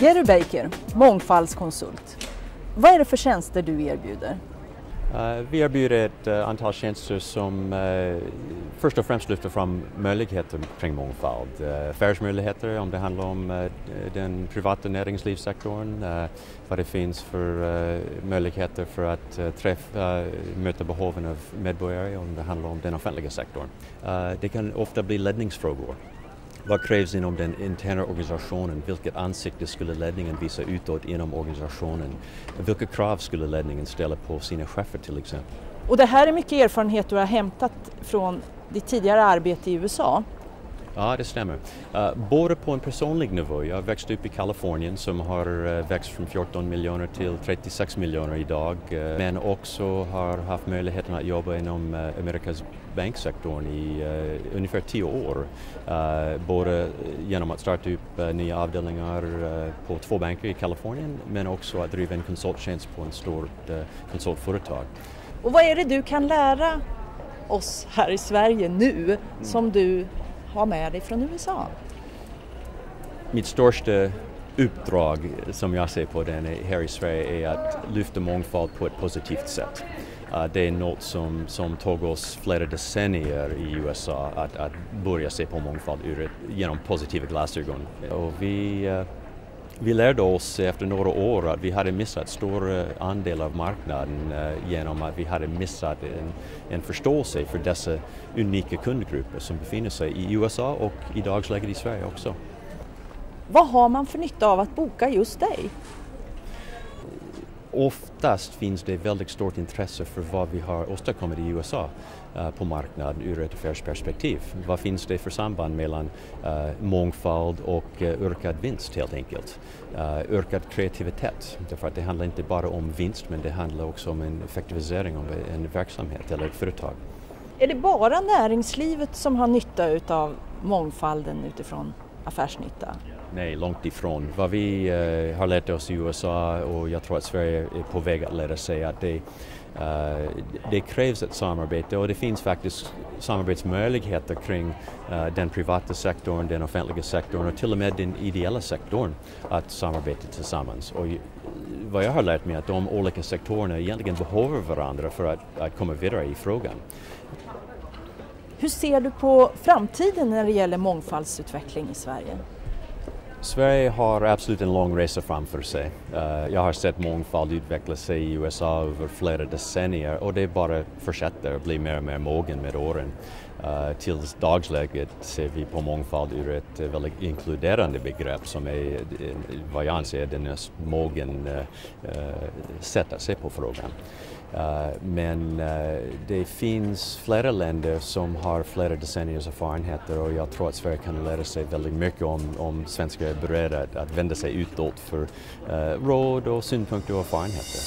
Jerry Baker, mångfaldskonsult. Vad är det för tjänster du erbjuder? Uh, vi erbjuder ett uh, antal tjänster som uh, först och främst lyfter fram möjligheter kring mångfald. affärsmöjligheter om det handlar om den privata näringslivssektorn, vad det finns för möjligheter för att träffa, möta behoven av medborgare om det handlar om den offentliga sektorn. det kan ofta bli ledningsfrågor vad krävs inom den interna organisationen? Vilket ansikte skulle ledningen visa utåt inom organisationen? Vilka krav skulle ledningen ställa på sina chefer till exempel? Och det här är mycket erfarenhet du har hämtat från ditt tidigare arbete i USA. Ja, det stämmer. Uh, både på en personlig nivå, jag har växt upp i Kalifornien som har uh, växt från 14 miljoner till 36 miljoner idag, uh, men också har haft möjligheten att jobba inom uh, Amerikas banksektorn i uh, ungefär tio år. Uh, både genom att starta upp nya avdelningar på två banker i Kalifornien, men också att driva en konsulttjänst på ett stort konsultföretag. Och vad är det du kan lära oss här i Sverige nu mm. som du ha med dig från USA? Mitt största uppdrag som jag ser på den här i Sverige är att lyfta mångfald på ett positivt sätt. Uh, det är något som, som tog oss flera decennier i USA att, att börja se på mångfald ur ett, genom positiva glasögon. Och vi, uh, vi lärde oss efter några år att vi hade missat stor eh, andel av marknaden eh, genom att vi hade missat en, en förståelse för dessa unika kundgrupper som befinner sig i USA och i dagsläget i Sverige också. Vad har man för nytta av att boka just dig? Oftast finns det väldigt stort intresse för vad vi har åstadkommit i USA uh, eh, på marknaden ur ett affärsperspektiv. Vad finns det för samband mellan uh, mångfald och uh, ökad vinst helt enkelt? ökad kreativitet, därför att det handlar inte bara om vinst men det handlar också om en effektivisering av en verksamhet eller ett företag. Är det bara näringslivet som har nytta av mångfalden utifrån affärsnytta? Nej, långt ifrån. Vad vi eh, har lärt oss i USA och jag tror att Sverige är på väg att lära sig att det, eh, det krävs ett samarbete och det finns faktiskt samarbetsmöjligheter kring eh, den privata sektorn, den offentliga sektorn och till och med den ideella sektorn att samarbeta tillsammans. Och vad jag har lärt mig är att de olika sektorerna egentligen behöver varandra för att, att komma vidare i frågan. Hur ser du på framtiden när det gäller mångfaldsutveckling i Sverige? Sverige har absolut en lång resa framför sig. Uh, jag har sett mångfald utveckla sig i USA över flera decennier och det bara fortsätter att bli mer och mer mogen med åren. Uh, tills dagsläget ser vi på mångfald ur ett uh, väldigt inkluderande begrepp som är eh, vad jag anser är den mest mogen sätt att se på frågan. Uh, men uh, det finns flera länder som har flera decenniers erfarenheter och jag tror att Sverige kan lära sig väldigt mycket om, om svenskar är beredda att, att vända sig utåt för uh, råd och synpunkter och erfarenheter.